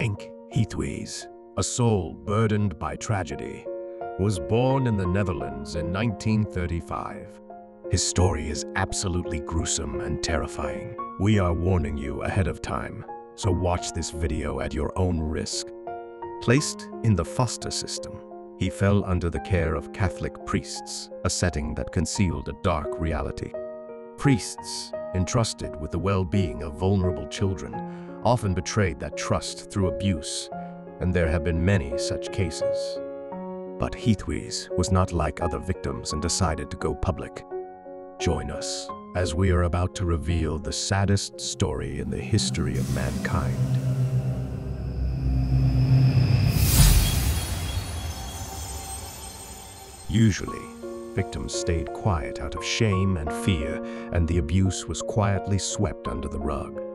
Henk Heithuis, a soul burdened by tragedy, was born in the Netherlands in 1935. His story is absolutely gruesome and terrifying. We are warning you ahead of time, so watch this video at your own risk. Placed in the foster system, he fell under the care of Catholic priests, a setting that concealed a dark reality. Priests, entrusted with the well-being of vulnerable children, often betrayed that trust through abuse, and there have been many such cases. But Heithuis was not like other victims and decided to go public. Join us as we are about to reveal the saddest story in the history of mankind. Usually, victims stayed quiet out of shame and fear, and the abuse was quietly swept under the rug.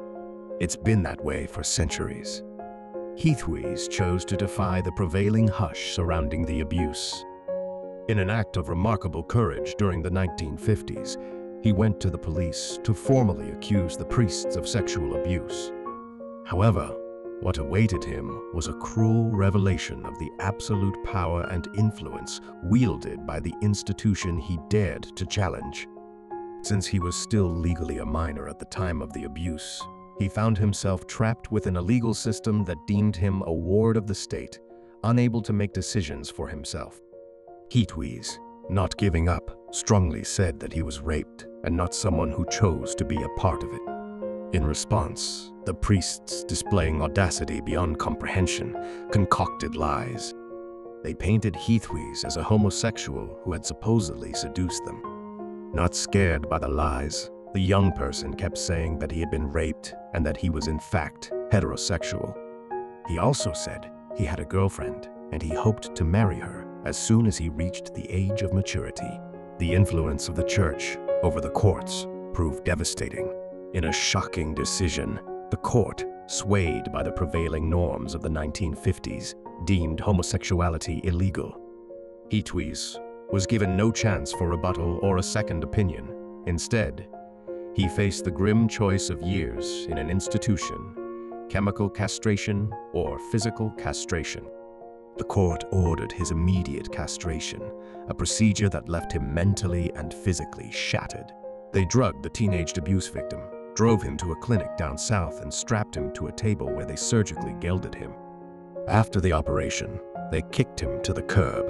It's been that way for centuries. Heithuis chose to defy the prevailing hush surrounding the abuse. In an act of remarkable courage during the 1950s, he went to the police to formally accuse the priests of sexual abuse. However, what awaited him was a cruel revelation of the absolute power and influence wielded by the institution he dared to challenge. Since he was still legally a minor at the time of the abuse, he found himself trapped within a legal system that deemed him a ward of the state, unable to make decisions for himself. Heithuis, not giving up, strongly said that he was raped and not someone who chose to be a part of it. In response, the priests, displaying audacity beyond comprehension, concocted lies. They painted Heithuis as a homosexual who had supposedly seduced them. Not scared by the lies, the young person kept saying that he had been raped and that he was in fact heterosexual. He also said he had a girlfriend and he hoped to marry her as soon as he reached the age of maturity. The influence of the church over the courts proved devastating. In a shocking decision, the court, swayed by the prevailing norms of the 1950s, deemed homosexuality illegal. Heithuis was given no chance for rebuttal or a second opinion. Instead, he faced the grim choice of years in an institution, chemical castration or physical castration. The court ordered his immediate castration, a procedure that left him mentally and physically shattered. They drugged the teenaged abuse victim, drove him to a clinic down south and strapped him to a table where they surgically gelded him. After the operation, they kicked him to the curb.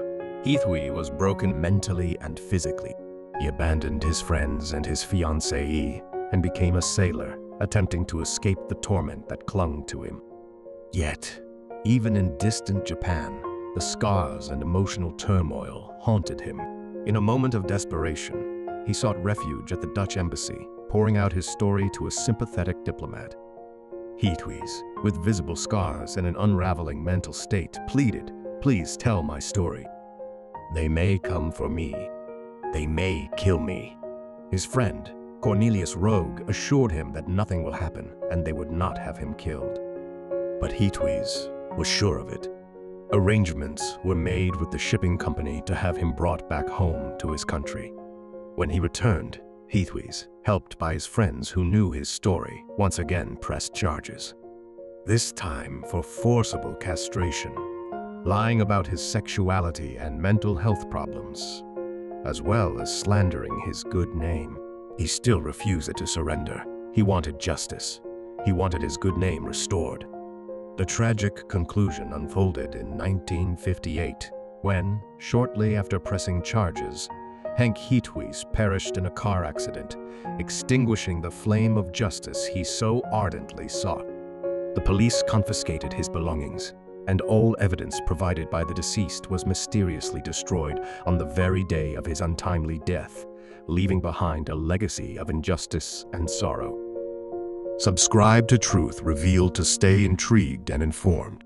Heithuis was broken mentally and physically. He abandoned his friends and his fiancée and became a sailor, attempting to escape the torment that clung to him. Yet, even in distant Japan, the scars and emotional turmoil haunted him. In a moment of desperation, he sought refuge at the Dutch embassy, pouring out his story to a sympathetic diplomat. Heithuis, with visible scars and an unraveling mental state, pleaded, Please tell my story. They may come for me. They may kill me. His friend, Cornelius Rogue, assured him that nothing will happen and they would not have him killed. But Heithuis was sure of it. Arrangements were made with the shipping company to have him brought back home to his country. When he returned, Heithuis, helped by his friends who knew his story, once again pressed charges. This time for forcible castration, lying about his sexuality and mental health problems, as well as slandering his good name. He still refused to surrender. He wanted justice. He wanted his good name restored. The tragic conclusion unfolded in 1958 when, shortly after pressing charges, Henk Heithuis perished in a car accident, extinguishing the flame of justice he so ardently sought. The police confiscated his belongings, and all evidence provided by the deceased was mysteriously destroyed on the very day of his untimely death, leaving behind a legacy of injustice and sorrow. Subscribe to Truth Revealed to stay intrigued and informed.